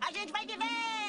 A gente vai viver!